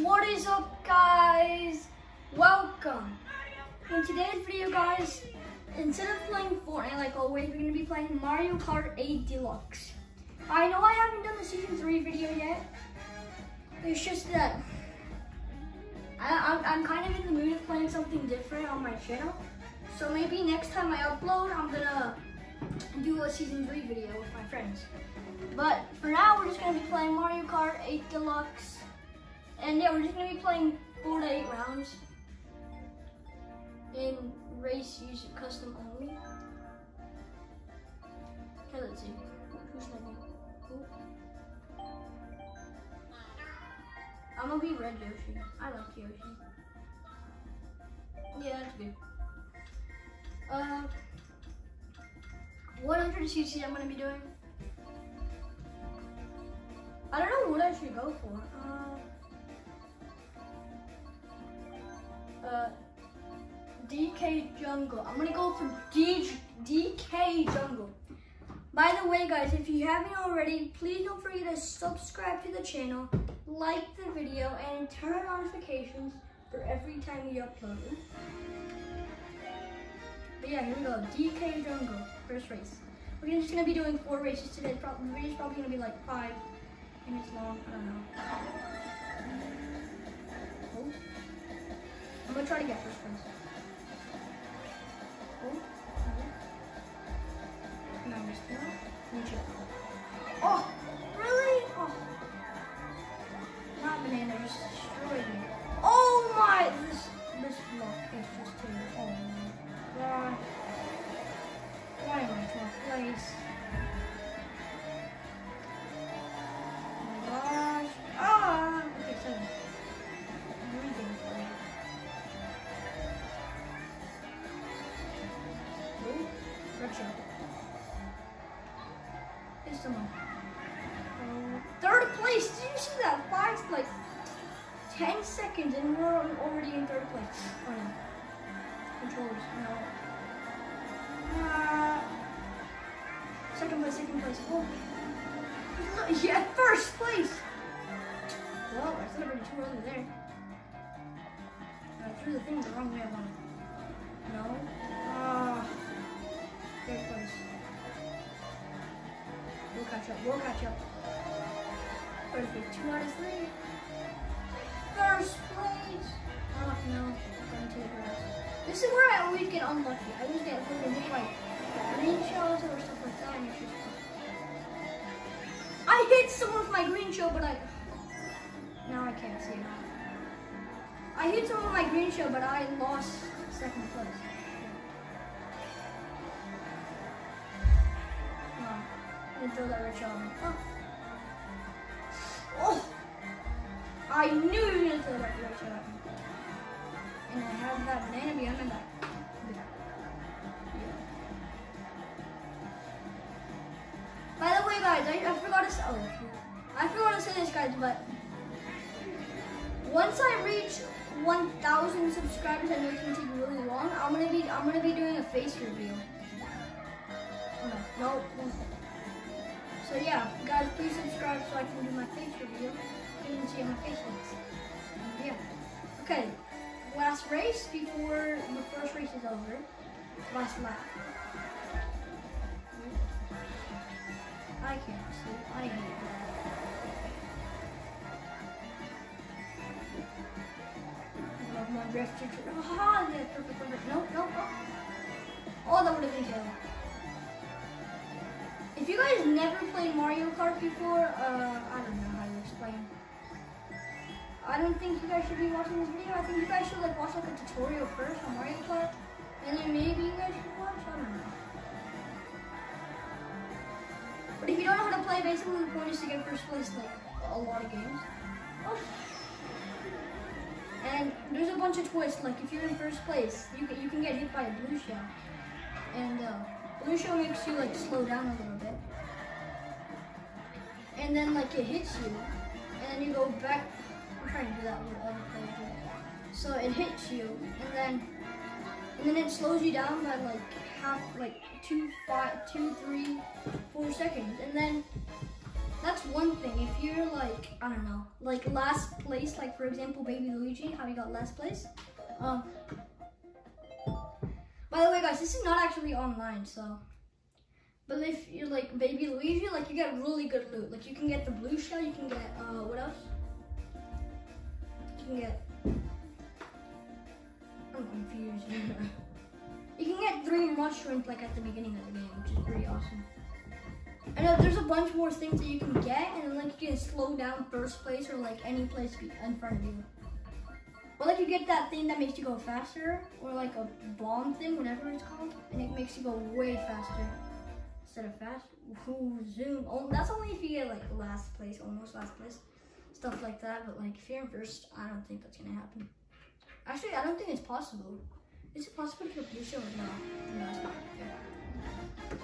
What is up, guys? Welcome. In today's video, guys, instead of playing Fortnite like always, we're gonna be playing Mario Kart 8 Deluxe. I know I haven't done the season three video yet. It's just that I, I'm, I'm kind of in the mood of playing something different on my channel. So maybe next time I upload, I'm gonna do a season three video with my friends. But for now, we're just gonna be playing Mario Kart 8 Deluxe. And yeah, we're just gonna be playing four to eight rounds in race use custom only. Okay, let's see. Who's? Who? I'm gonna be Red Yoshi. I like Yoshi. Yeah, that's good. Uh, 100 cc I'm gonna be doing. I don't know what I should go for. DK Jungle. I'm gonna go for D DK Jungle. By the way, guys, if you haven't already, please don't forget to subscribe to the channel, like the video, and turn on notifications for every time we upload. But yeah, here we go. DK Jungle, first race. We're just gonna be doing four races today. The video's probably gonna be like five minutes long. I don't know. I'm gonna try to get first place. Oh. No, just gonna. Need. Oh, really? Oh. Not banana, just destroyed me. Oh my! This this block is just too. Oh my god. Why am I in 12th place? Seconds and we're already in third place. Oh no. Controllers, no. Uh, second place, second place. Oh. Yeah, first place! Well, I celebrated too early there. I threw the thing the wrong way I wanted. No. Ah. Third place. We'll catch up, we'll catch up. Perfect, two out of three. Oh no. This is where I always get unlucky. I always get hit by green shells or stuff like that. I hit someone with my green shell, but I now I can't see it. I hit someone with my green shell, but I lost second place. Throw that shell. on. Oh. oh, I knew you were gonna throw that red shell. And I have that banana behind my back. By the way, guys, I, I forgot to say. Oh. I forgot to say this, guys, but once I reach 1,000 subscribers, I know it's gonna take really long. I'm gonna be I'm gonna be doing a face reveal. Oh, no, no. So yeah, guys, please subscribe so I can do my face reveal. Looks. And yeah. Okay, last race before the first race is over. Last lap. I can't see. I hate that. I love my drifter. Ah, yeah, perfect, perfect. Nope, nope, nope. Oh, that would have been terrible. If you guys never played Mario Kart before, uh, I don't know. I don't think you guys should be watching this video. I think you guys should like watch like a tutorial first on Mario Kart, and then maybe you guys should watch. I don't know. But if you don't know how to play, basically the point is to get first place like a lot of games. Oh. And there's a bunch of twists. Like if you're in first place, you can you can get hit by a blue shell, and uh, blue shell makes you like slow down a little bit, and then like it hits you, and then you go back. Trying to do that with other. So it hits you, and then and then it slows you down by like half, like two, five, two, three, four seconds, and then that's one thing. If you're like, I don't know, like last place, like for example, Baby Luigi, how he got last place. Um. By the way, guys, this is not actually online, so. But if you're like Baby Luigi, like you get really good loot. Like you can get the blue shell, you can get uh, what else? You can get. I'm confused. you can get three mushrooms like at the beginning of the game, which is pretty awesome. I know there's a bunch more things that you can get, and like you can slow down first place or like any place in front of you. Or like you get that thing that makes you go faster, or like a bomb thing, whatever it's called, and it makes you go way faster instead of fast. Ooh, zoom. Oh, that's only if you get like last place, almost last place, stuff like that. But like you're in first, I don't think that's gonna happen. Actually, I don't think it's possible. Is it possible to do so? No, no, it's not. Okay.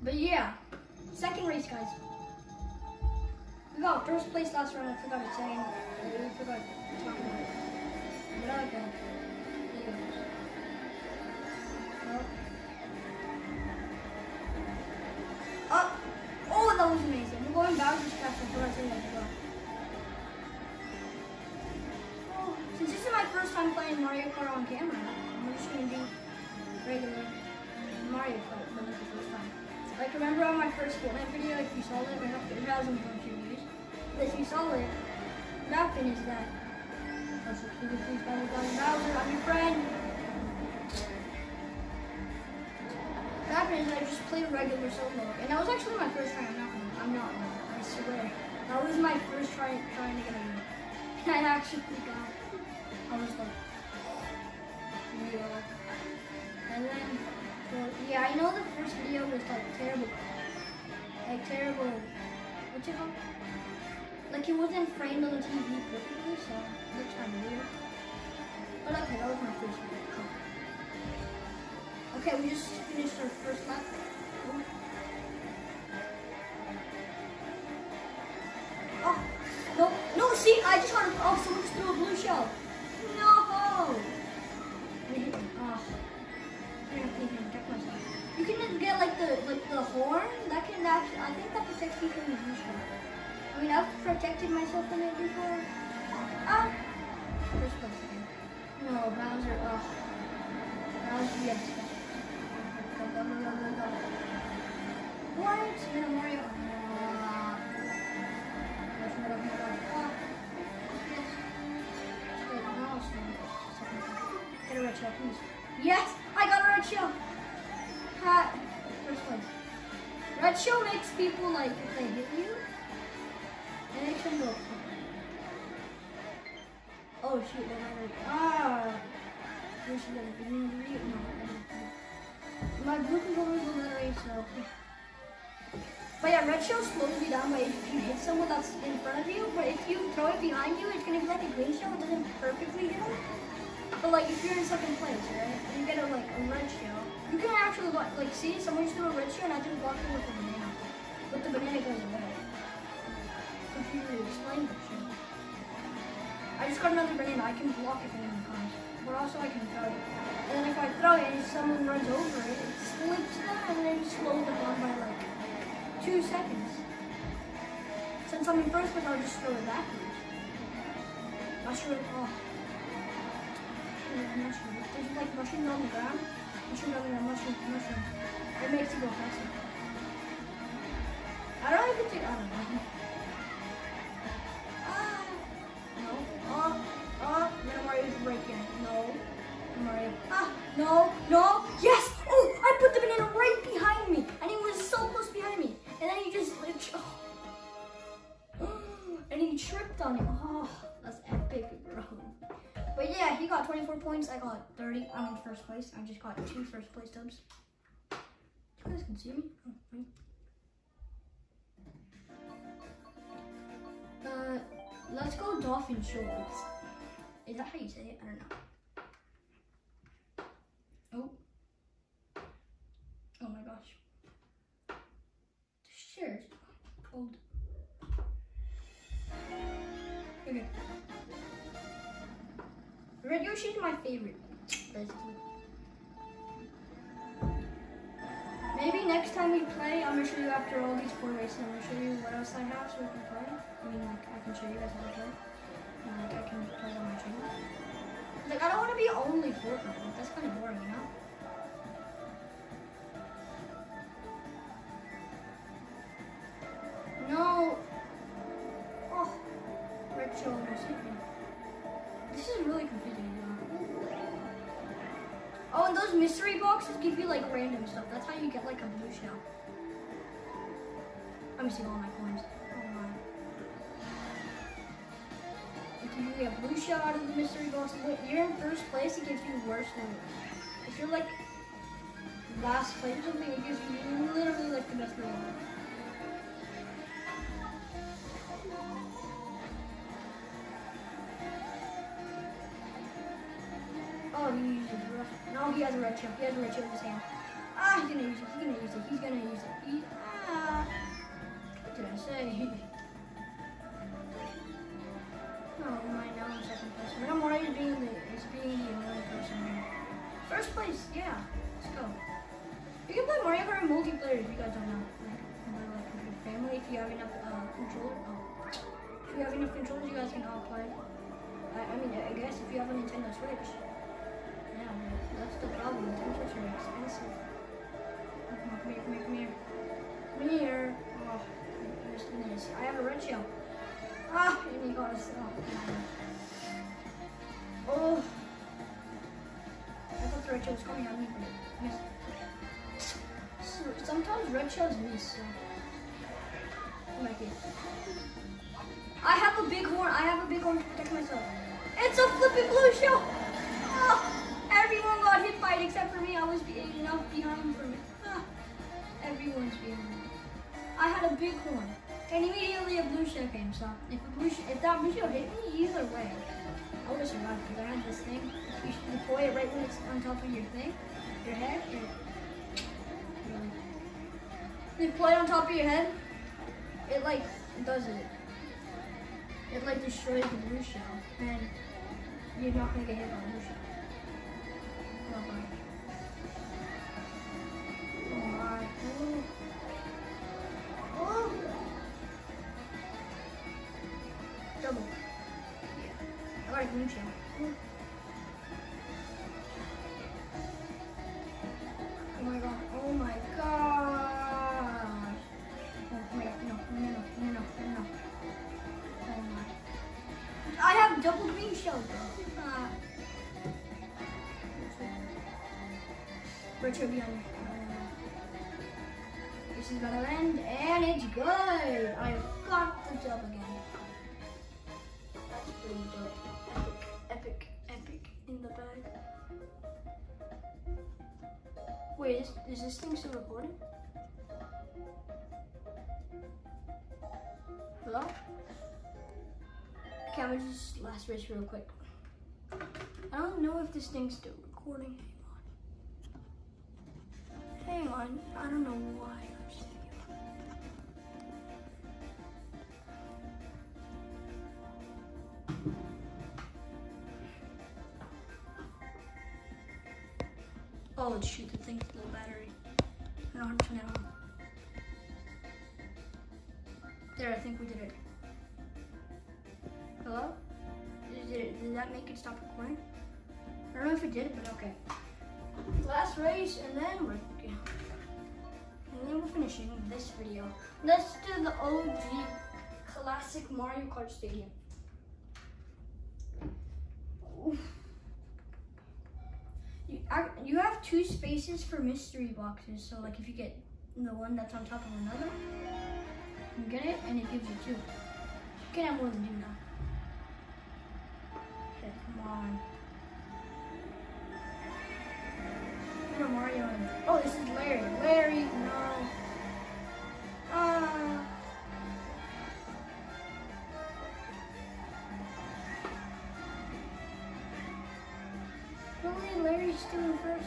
But yeah, second race, guys. We got first place last round. I forgot to say. I forgot to talk about it. But I like that. Oh, since this is my first time playing Mario Kart on camera, I'm just gonna do regular Mario Kart for the first time. Like remember on my first Fortnite video, if you saw it, it hasn't been two views. But if you saw it, what happened is that also please please follow Brian Bowser, I'm your friend. What happened is I just played regular solo. And that was actually my first time, I'm not I'm not I swear. That was my first try trying to get a. And I actually got it. I was like yeah. And then well, yeah, I know the first video was like terrible. Like terrible. What's it called? Like it wasn't framed on the TV perfectly, so it looks kind of weird. But okay, that was my first video. Okay, we just finished our first lap. See, I just a, oh, someone just threw a blue shell. No! I hit me. Oh. I'm gonna please protect myself. You can get like the like the horn. That can actually I think that protects you from the blue shell. I mean I've protected myself from it before. Ah First place again. No, Bowser, oh. Bowser, yes. Go, go, go, go, go, go. What? Little please. Yes, I got a red shell. Ha, first place. Red shell makes people like if they hit you, it makes them go. Oh shoot, they're not ready. Ah, this is gonna be really no. My blue controller is literally so. But yeah, red shell slows you down by if you hit someone that's in front of you. But if you throw it behind you, it's gonna be like a green shell. It doesn't perfectly hit them. But like if you're in second place, right, you get a like a red shell, you can actually like, like see someone just threw a red shell and I just blocked it with a banana. But the banana goes away. Computer explain that shit. I just got another banana. I can block if anyone comes, but also I can throw it. And then if I throw it and someone runs over it, it slips them and then slows them down by like two seconds. Since I'm in first place, I'll just throw it backwards. Машина, много, да? машина, много на машина, машина, first place. I just got two first place dubs. You guys can see me. Oh. Uh, let's go Dolphin Shores. Is that how you say it? I don't know. Oh. Oh my gosh. The chair's cold. Okay. Red Yoshi's my favorite, Maybe next time we play, I'm gonna show you after all these four races. I'm gonna show you what else I have so we can play. I mean, like I can show you guys how to play. And like I can play on my channel. Like I don't want to be only Fortnite. That's kind of boring, you know. Mystery boxes give you like random stuff. That's how you get like a blue shell. Me see all my coins. Oh my. If you get a blue shell out of the mystery boxes, you're in first place, it gives you worse than If you're like last place or something, it gives you literally like the best loot. Oh, he uses red. No, he has a red chip. He has a red chip in his hand. Ah, he's gonna use it. He's gonna use it. He's gonna use it. He, ah. What did I say? Oh my, now I'm second place. Now Mario is being the is being the annoying person here. First place, yeah. Let's go. You can play Mario Kart in multiplayer if you guys don't know. Like, like with your family, if you have enough uh, controller. Oh. If you have enough controllers, you guys can all play. I, I mean, I guess if you have a Nintendo Switch. That's the problem. Switch are expensive. Come come here, come here, come here. Come here. Oh, I just finished. I have a red shell. Ah, and he got us. Oh, oh. I thought the red shell was coming at me, but it. So, sometimes red shells miss, so. I like it. I have a big horn. I have a big horn to protect myself. It's a flipping blue shell. Oh, everyone hit it except for me. I was enough behind for me. Everyone's behind me. I had a big horn. And immediately a blue shell came, so if, a blue if that blue shell hit me, either way, I would have survived because I had this thing. You should deploy it right when it's on top of your thing, your head. And, you deploy it on top of your head, it like does it. It like destroys the blue shell, and you're not gonna get hit by the blue shell. Oh my god. Oh my god. Oh my god. Oh my. I have double green shells. Retro behind me. This is gonna end, and it's good. I got the job again. That's pretty dope. Epic, epic, epic in the bag. Wait, is, is this thing still recording? Hello? I'm gonna just last race real quick. I don't know if this thing's still recording. On. I don't know why. Oh shoot, the thing's low battery. I how to turn it. There, I think we did it. Hello? Did, it, did that make it stop recording? I don't know if it did, but okay. Last race, and then we're and then we're finishing this video. Let's do the OG classic Mario Kart Stadium. You, you have two spaces for mystery boxes, so like if you get the one that's on top of another, you get it, and it gives you two. You can have more than two now. Okay, come on. Mario. Oh, this is Larry. Larry, no. Ah. Really, Larry's still in first.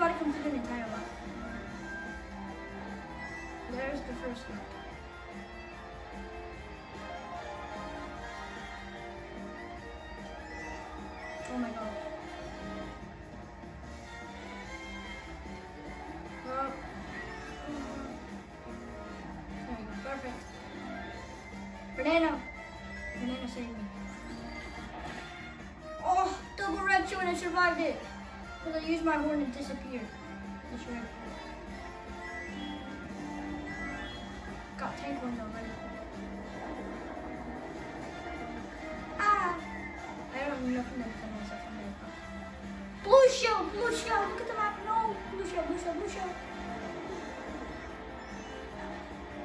We're almost about to complete an entire lap. There's the first lap. Oh my god. Oh. There we go, perfect. Banana. Banana saved me. Oh, double red shoe and I survived it. Because I used my horn. This red. Got tank horn already. Ah! I don't know nothing to defend myself from there. Blue shell! Blue shell! Look at the map! No! Blue shell! Blue shell! Blue shell!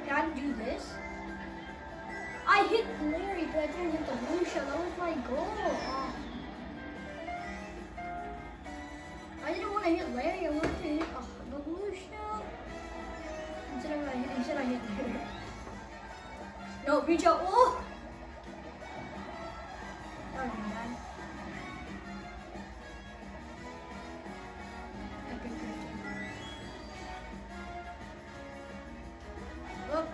I do this? I hit Larry, but I didn't hit the blue shell. That was my goal. Oh. I hit Larry. I wanted to hit oh, the blue shell. Instead I hit, uh, instead I hit Larry. No, reach out. Oh! That was bad. Oh.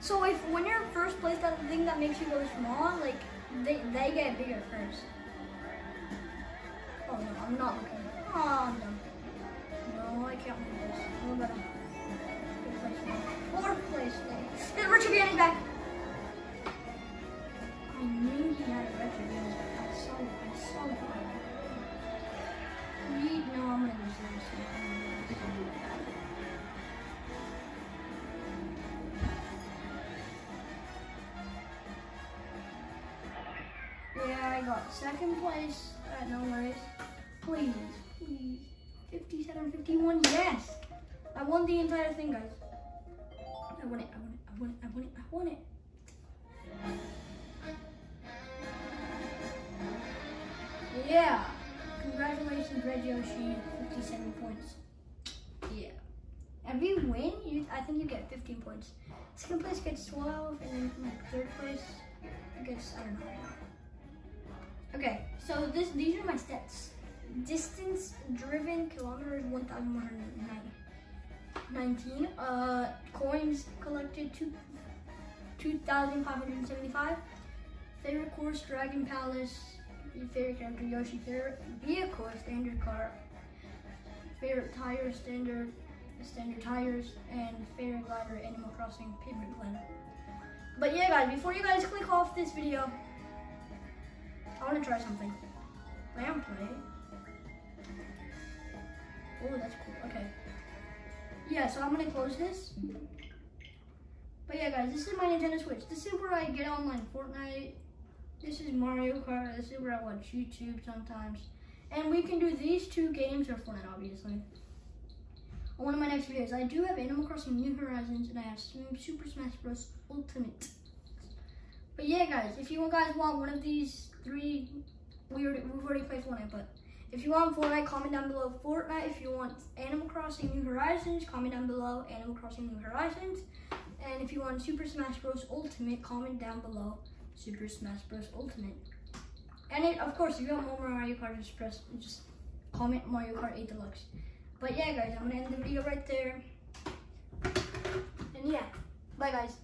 So if when you're first place, that thing that makes you go small, like they they get bigger first. Oh no, I'm not looking. Oh no. No, I can't move this. No better. Fourth place now. There's Richard Vianney's back. I knew he had a Richard Vianney's back. I saw it. I saw it. We this. I'm gonna lose this. Yeah, I got second place no worries. Please, please. 57, 51, yes! I won the entire thing, guys. I won it, I won it, I won it, I won it, I won it. Yeah. Congratulations, Red Yoshi, 57 points. Yeah. Every win, you I think you get 15 points. Second place gets 12, and then third place gets, I don't know. Okay, so this these are my stats. Distance driven kilometers 1,119. Uh, coins collected two 2,575. Favorite course Dragon Palace. Favorite character Yoshi. Favorite vehicle standard car. Favorite tire standard standard tires and favorite glider Animal Crossing Pavement Glen. But yeah, guys, before you guys click off this video. I want to try something. Lamb play. Oh, that's cool. Okay. Yeah, so I'm gonna close this. But yeah, guys, this is my Nintendo Switch. This is where I get online Fortnite. This is Mario Kart. This is where I watch YouTube sometimes. And we can do these two games or Fortnite, obviously. On one of my next videos, I do have Animal Crossing New Horizons and I have Super Smash Bros. Ultimate. But yeah, guys, if you guys want one of these three, we already, we've already played Fortnite, but if you want Fortnite, comment down below Fortnite. If you want Animal Crossing New Horizons, comment down below Animal Crossing New Horizons. And if you want Super Smash Bros. Ultimate, comment down below Super Smash Bros. Ultimate. And it, of course, if you want more Mario Kart, just press, just comment Mario Kart 8 Deluxe. But yeah, guys, I'm gonna end the video right there. And yeah, bye guys.